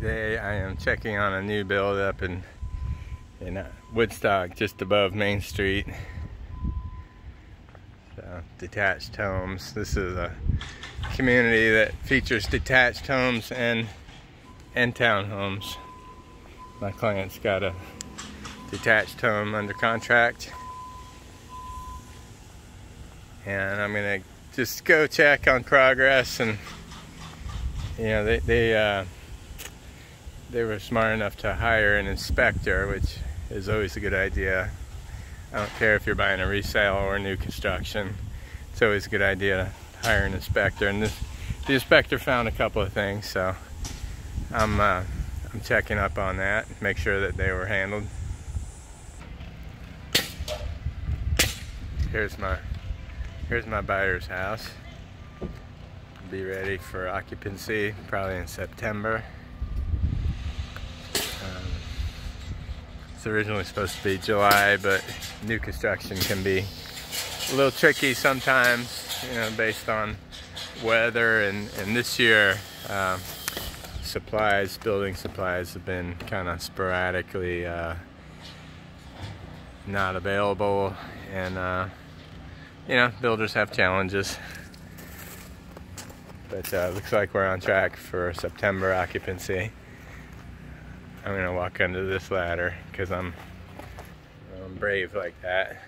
Today I am checking on a new build up in, in uh, Woodstock, just above Main Street. So, detached homes. This is a community that features detached homes and and townhomes. My client's got a detached home under contract. And I'm gonna just go check on progress and you know they, they uh, they were smart enough to hire an inspector, which is always a good idea. I don't care if you're buying a resale or new construction. It's always a good idea to hire an inspector. And this, the inspector found a couple of things, so I'm uh, I'm checking up on that, make sure that they were handled. Here's my here's my buyer's house. Be ready for occupancy probably in September. It's originally supposed to be July, but new construction can be a little tricky sometimes, you know, based on weather. And, and this year, uh, supplies, building supplies have been kind of sporadically uh, not available. And, uh, you know, builders have challenges. But uh, looks like we're on track for September occupancy. I'm gonna walk under this ladder because I'm, I'm brave like that.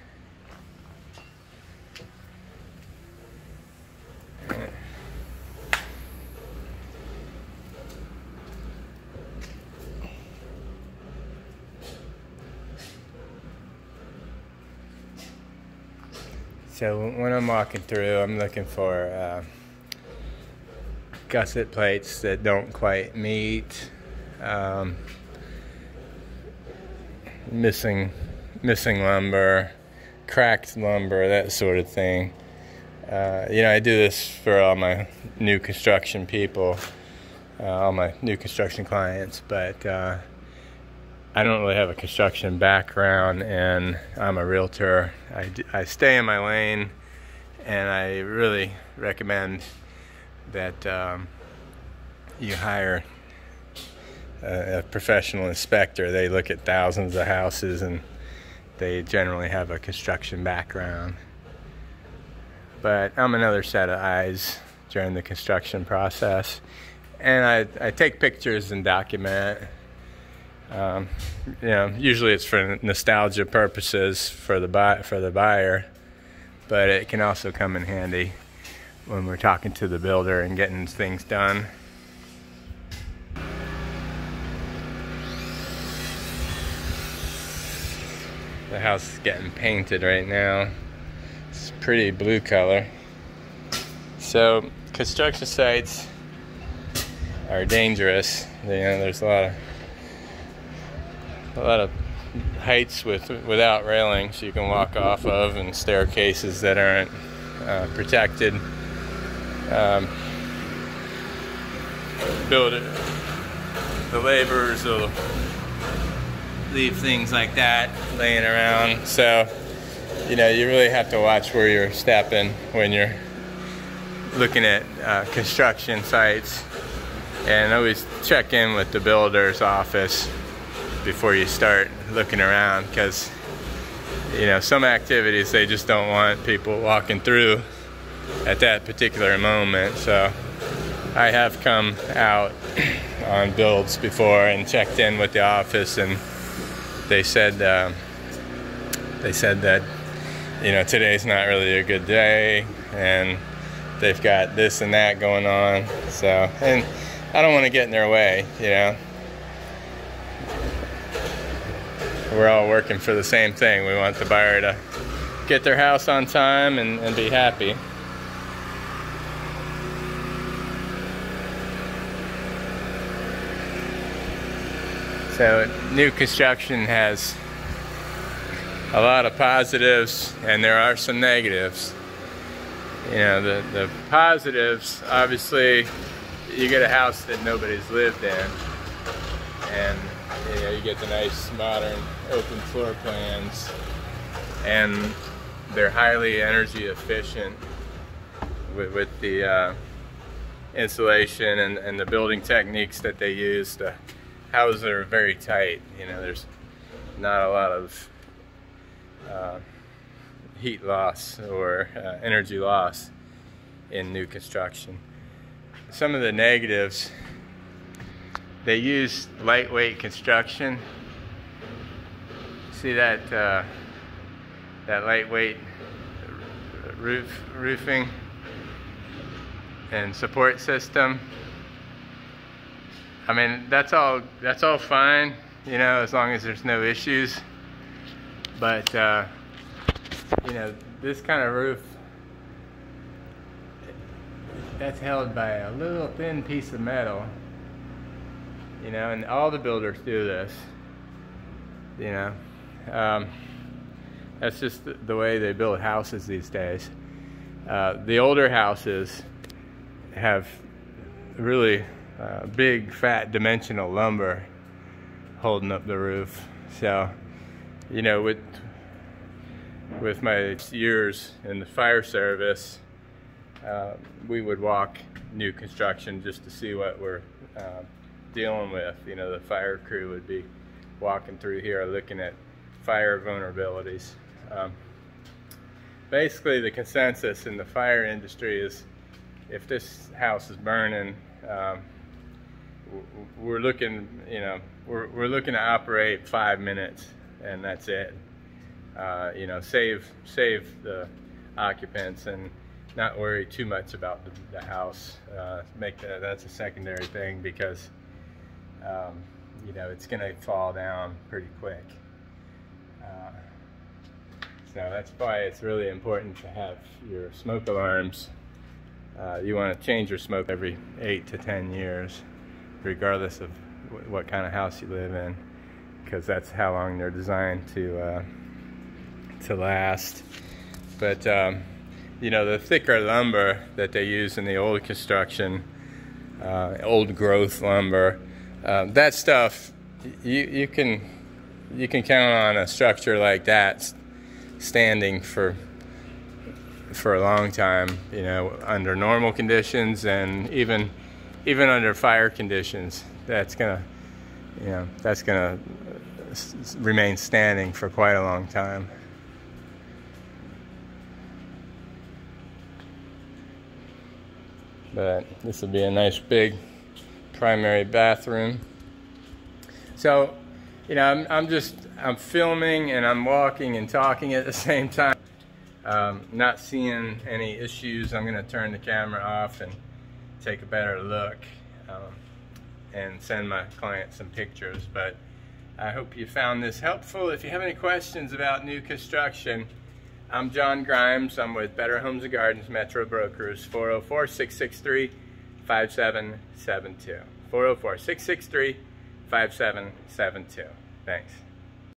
So when I'm walking through, I'm looking for uh, gusset plates that don't quite meet. Um, missing missing lumber, cracked lumber, that sort of thing. Uh, you know, I do this for all my new construction people, uh, all my new construction clients, but uh, I don't really have a construction background and I'm a realtor. I, I stay in my lane and I really recommend that um, you hire a, professional inspector. They look at thousands of houses and they generally have a construction background. But I'm another set of eyes during the construction process. And I, I take pictures and document. Um, you know, usually it's for nostalgia purposes for the buy, for the buyer, but it can also come in handy when we're talking to the builder and getting things done. The house is getting painted right now. It's pretty blue color. So construction sites are dangerous. You know, there's a lot of a lot of heights with without railings you can walk off of and staircases that aren't uh, protected. Um, build it. The laborers will leave things like that laying around. So, you know, you really have to watch where you're stepping when you're looking at uh, construction sites. And always check in with the builder's office before you start looking around because you know some activities they just don't want people walking through at that particular moment. So I have come out on builds before and checked in with the office and they said uh, they said that you know today's not really a good day and they've got this and that going on. So and I don't want to get in their way you know? We're all working for the same thing. We want the buyer to get their house on time and, and be happy So new construction has a lot of positives and there are some negatives. You know, the, the positives, obviously, you get a house that nobody's lived in and you know, you get the nice modern open floor plans and they're highly energy efficient with, with the uh, insulation and, and the building techniques that they use, the houses are very tight. You know, there's not a lot of uh, heat loss or uh, energy loss in new construction. Some of the negatives, they use lightweight construction. See that uh, that lightweight roof roofing and support system. I mean, that's all that's all fine, you know, as long as there's no issues. But uh, you know, this kind of roof that's held by a little thin piece of metal. You know, and all the builders do this. You know, um, that's just the way they build houses these days. Uh, the older houses have really uh, big, fat, dimensional lumber holding up the roof. So, you know, with with my years in the fire service, uh, we would walk new construction just to see what we're uh, dealing with. You know, the fire crew would be walking through here looking at fire vulnerabilities. Um, basically, the consensus in the fire industry is if this house is burning, um, we're looking, you know, we're, we're looking to operate five minutes and that's it. Uh, you know, save save the occupants and not worry too much about the, the house. Uh, make that that's a secondary thing because um, you know it's going to fall down pretty quick. Uh, so that's why it's really important to have your smoke alarms. Uh, you want to change your smoke every eight to ten years, regardless of what kind of house you live in, because that's how long they're designed to uh, to last. But um, you know, the thicker lumber that they use in the old construction, uh, old growth lumber, uh, that stuff, you, you can you can count on a structure like that standing for for a long time, you know, under normal conditions and even even under fire conditions. That's gonna, you know, that's gonna remain standing for quite a long time. But this will be a nice big primary bathroom. So, you know, I'm, I'm just, I'm filming and I'm walking and talking at the same time. Um, not seeing any issues. I'm gonna turn the camera off and take a better look um, and send my client some pictures. But I hope you found this helpful. If you have any questions about new construction, I'm John Grimes. I'm with Better Homes and Gardens Metro Brokers, 404-663-5772. 404-663-5772. Thanks.